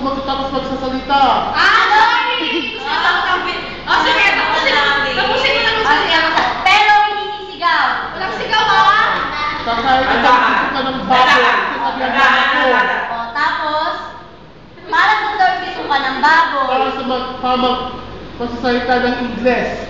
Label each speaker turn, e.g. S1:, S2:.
S1: sumagot tapos magsasalita.
S2: Ah, sorry! Oh, sige, tapusin mo. Tapusin mo lang
S3: ah, sa Pero hindi sisigaw.
S2: Walang sigaw, ha?
S1: Kakain ka ka ng
S3: babo. Tapos, para kung daw gusto ka ng babo.
S1: Para sa mag, masasalita ng Ingles.